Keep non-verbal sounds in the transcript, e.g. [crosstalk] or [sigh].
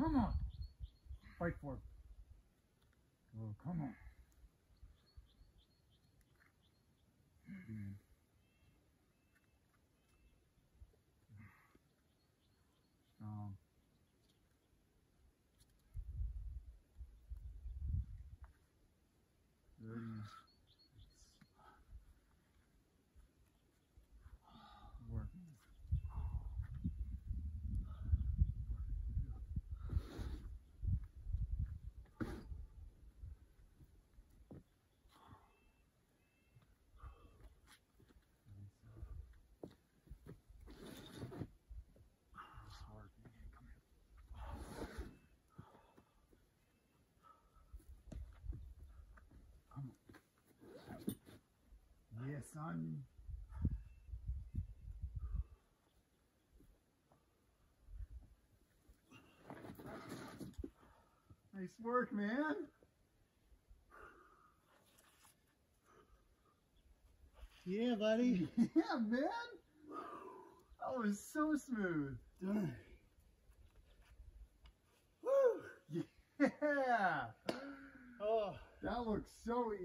Come on. Fight for it. Oh, come on. Mm. Working. Come here. Come on. Yes, son. Nice work, man. Yeah, buddy. [laughs] Yeah, man. That was so smooth. Done. Woo! [laughs] Yeah. Oh. That looks so easy.